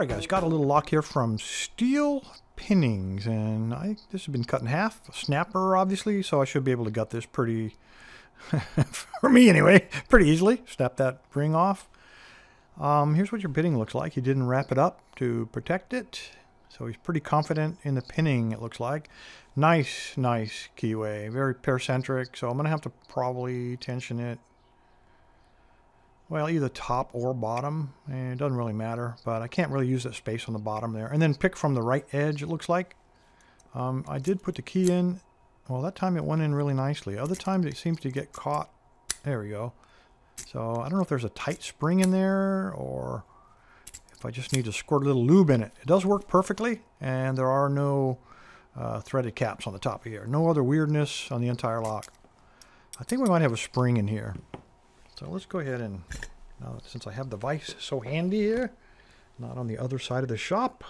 Alright guys, got a little lock here from Steel Pinnings, and I this has been cut in half. A snapper, obviously, so I should be able to gut this pretty, for me anyway, pretty easily. Snap that ring off. Um, here's what your pinning looks like. He didn't wrap it up to protect it, so he's pretty confident in the pinning, it looks like. Nice, nice keyway, very paracentric, so I'm going to have to probably tension it well, either top or bottom. And it doesn't really matter, but I can't really use that space on the bottom there. And then pick from the right edge, it looks like. Um, I did put the key in. Well, that time it went in really nicely. Other times it seems to get caught. There we go. So I don't know if there's a tight spring in there or if I just need to squirt a little lube in it. It does work perfectly, and there are no uh, threaded caps on the top of here. No other weirdness on the entire lock. I think we might have a spring in here. So let's go ahead and, now since I have the vise so handy here, not on the other side of the shop,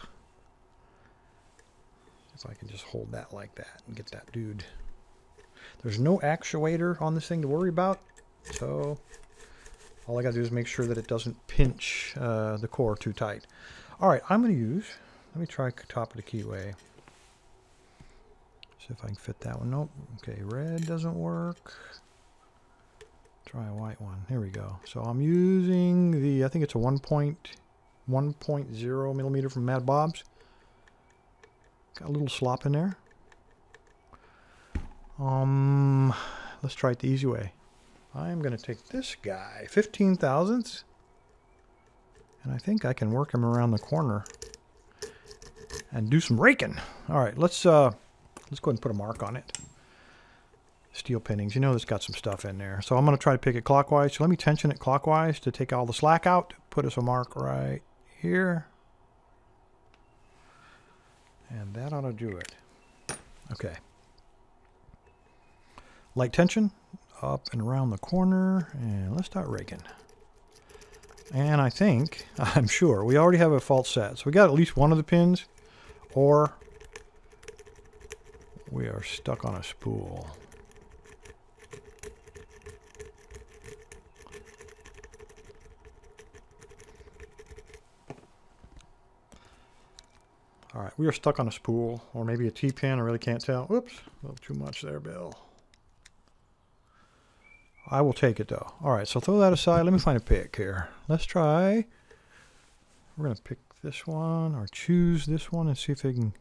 if I can just hold that like that and get that dude. There's no actuator on this thing to worry about, so all I gotta do is make sure that it doesn't pinch uh, the core too tight. All right, I'm gonna use, let me try top of the keyway. See if I can fit that one. Nope. Okay, red doesn't work. Try a white one. Here we go. So I'm using the, I think it's a 1.1.0 millimeter from Mad Bob's. Got a little slop in there. Um, let's try it the easy way. I'm going to take this guy, 15 thousandths, and I think I can work him around the corner and do some raking. All right, let's uh, let's go ahead and put a mark on it steel pinnings. You know it's got some stuff in there. So I'm going to try to pick it clockwise. So let me tension it clockwise to take all the slack out. Put us a mark right here. And that ought to do it. Okay. Light tension up and around the corner. And let's start raking. And I think, I'm sure, we already have a false set. So we got at least one of the pins or we are stuck on a spool. All right, we are stuck on a spool or maybe a T-pin. I really can't tell. Oops, a little too much there, Bill. I will take it though. All right, so throw that aside. Let me find a pick here. Let's try. We're going to pick this one or choose this one and see if they can.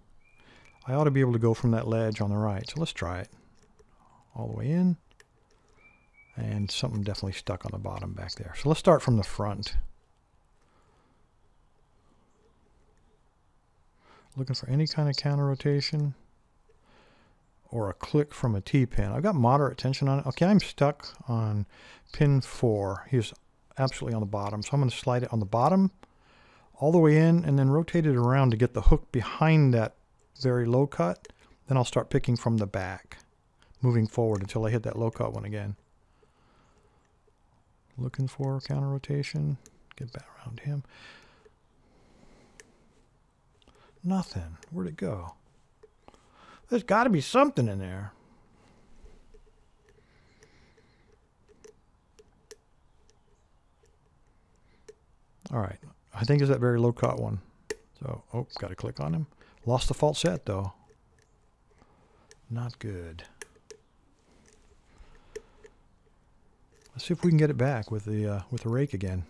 I ought to be able to go from that ledge on the right. So let's try it. All the way in. And something definitely stuck on the bottom back there. So let's start from the front. Looking for any kind of counter rotation or a click from a T-pin. I've got moderate tension on it. Okay, I'm stuck on pin 4. He's absolutely on the bottom. So I'm going to slide it on the bottom all the way in and then rotate it around to get the hook behind that very low cut. Then I'll start picking from the back, moving forward until I hit that low cut one again. Looking for counter rotation. Get back around him. Nothing. Where'd it go? There's got to be something in there. All right. I think it's that very low cut one. So, oh, got to click on him. Lost the false set, though. Not good. Let's see if we can get it back with the uh, with the rake again.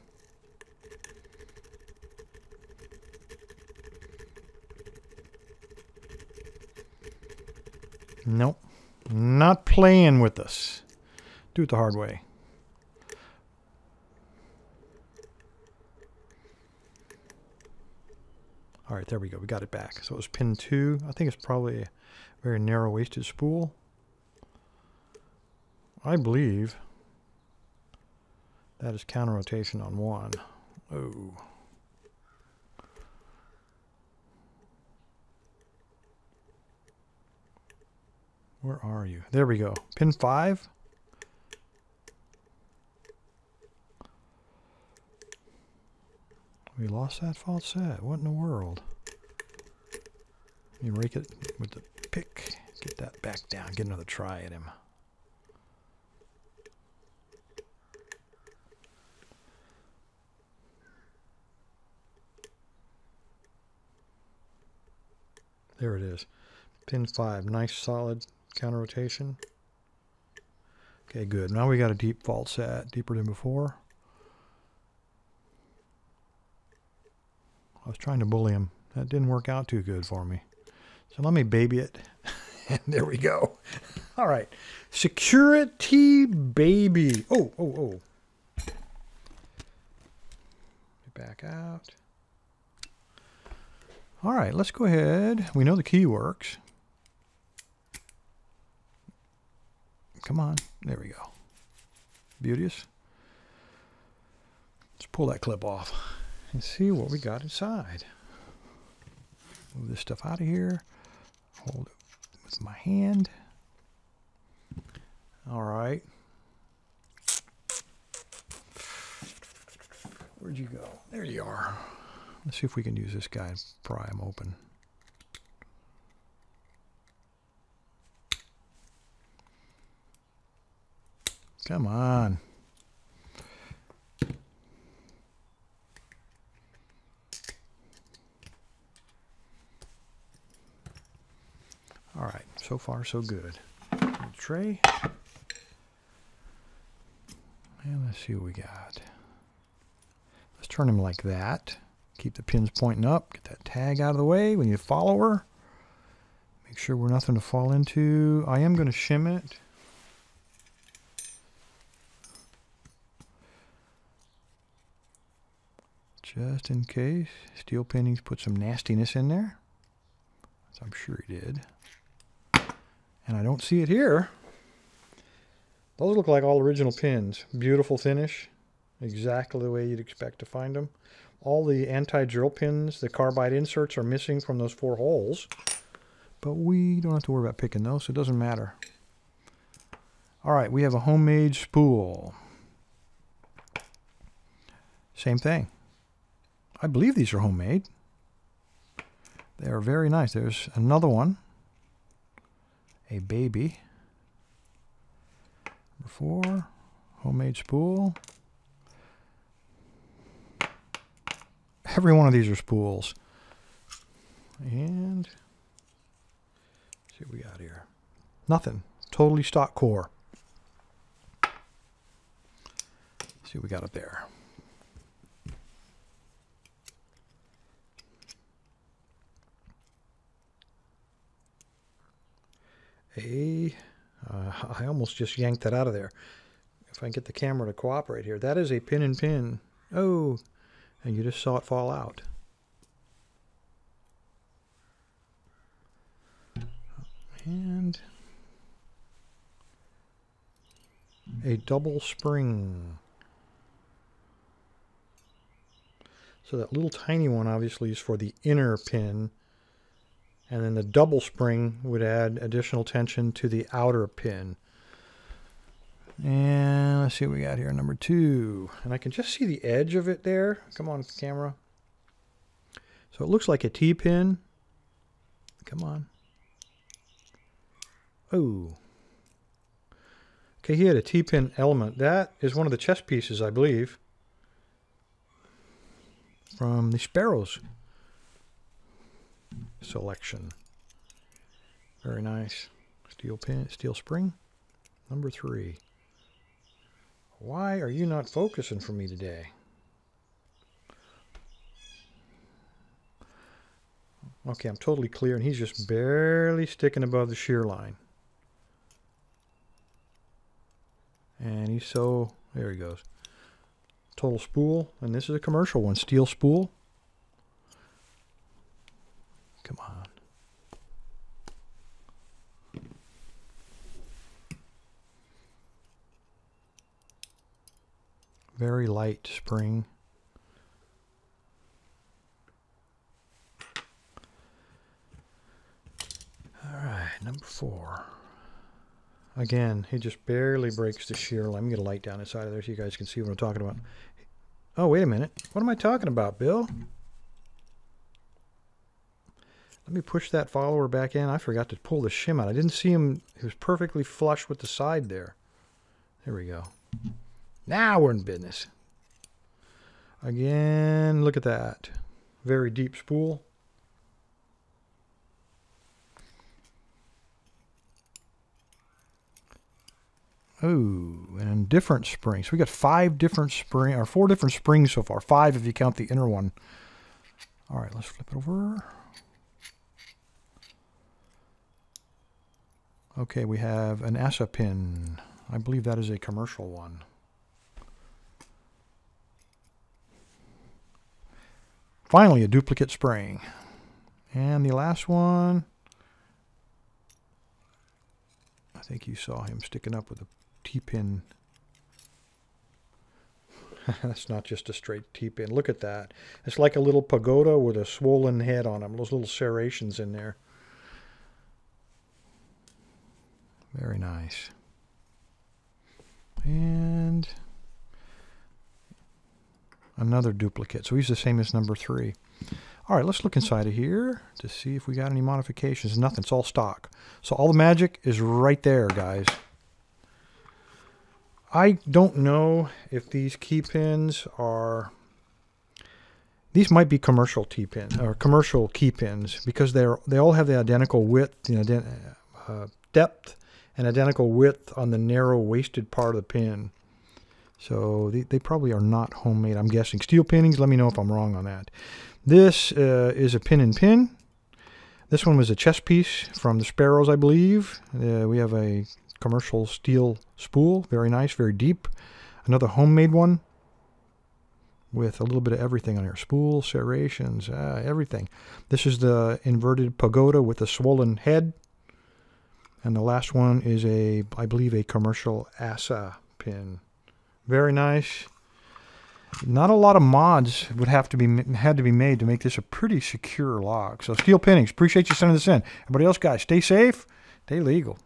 Nope. Not playing with us. Do it the hard way. All right, there we go. We got it back. So it was pin two. I think it's probably a very narrow-waisted spool. I believe that is counter rotation on one. Oh. Where are you? There we go. Pin 5. We lost that false set. What in the world? You rake it with the pick. Get that back down. Get another try at him. There it is. Pin 5. Nice solid counter rotation. Okay, good. Now we got a deep false set, deeper than before. I was trying to bully him. That didn't work out too good for me. So let me baby it. and there we go. All right. Securit baby. Oh, oh, oh. Back out. All right, let's go ahead. We know the key works. Come on. There we go. Beauteous. Let's pull that clip off and see what we got inside. Move this stuff out of here. Hold it with my hand. All right. Where'd you go? There you are. Let's see if we can use this guy and pry him open. Come on. All right, so far so good. Tray. And let's see what we got. Let's turn him like that. Keep the pins pointing up. Get that tag out of the way We need a follower. Make sure we're nothing to fall into. I am going to shim it. Just in case. Steel pinnings put some nastiness in there. As I'm sure he did. And I don't see it here. Those look like all original pins. Beautiful finish. Exactly the way you'd expect to find them. All the anti-drill pins, the carbide inserts are missing from those four holes. But we don't have to worry about picking those, so it doesn't matter. All right, we have a homemade spool. Same thing. I believe these are homemade. They are very nice. There's another one. A baby. Number four. Homemade spool. Every one of these are spools. And see what we got here. Nothing. Totally stock core. see what we got up there. A, uh, I almost just yanked that out of there. If I can get the camera to cooperate here. That is a pin and pin. Oh, and you just saw it fall out. And a double spring. So that little tiny one obviously is for the inner pin. And then the double spring would add additional tension to the outer pin. And let's see what we got here, number two. And I can just see the edge of it there. Come on, camera. So it looks like a T-pin. Come on. Oh. Okay, he had a T-pin element. That is one of the chess pieces, I believe, from the Sparrows selection. Very nice. Steel pin, steel spring, number three. Why are you not focusing for me today? Okay, I'm totally clear, and he's just barely sticking above the shear line. And he's so, there he goes. Total spool, and this is a commercial one, steel spool. Come on. Very light spring. All right, number four. Again, he just barely breaks the shear. Let me get a light down inside of there so you guys can see what I'm talking about. Oh, wait a minute. What am I talking about, Bill? Let me push that follower back in. I forgot to pull the shim out. I didn't see him. He was perfectly flush with the side there. There we go. Now we're in business. Again, look at that. Very deep spool. Oh, and different springs. So we got five different spring, or four different springs so far. Five if you count the inner one. All right, let's flip it over. Okay, we have an ASA pin. I believe that is a commercial one. Finally, a duplicate spring. And the last one, I think you saw him sticking up with a T-pin. That's not just a straight T-pin. Look at that. It's like a little pagoda with a swollen head on them. Those little serrations in there. Very nice. And another duplicate. So he's the same as number three. All right, let's look inside of here to see if we got any modifications. Nothing. It's all stock. So all the magic is right there, guys. I don't know if these key pins are... These might be commercial T pins or commercial key pins because they're they all have the identical width, the know, uh, depth, and identical width on the narrow waisted part of the pin. So they, they probably are not homemade. I'm guessing steel pinnings. Let me know if I'm wrong on that. This uh, is a pin and pin. This one was a chess piece from the Sparrows, I believe. Uh, we have a commercial steel spool. Very nice, very deep. Another homemade one with a little bit of everything on here. Spool, serrations, uh, everything. This is the inverted pagoda with a swollen head. And the last one is a, I believe, a commercial ASA pin. Very nice. Not a lot of mods would have to be had to be made to make this a pretty secure lock. So Steel Pinnings, appreciate you sending this in. Everybody else, guys, stay safe, stay legal.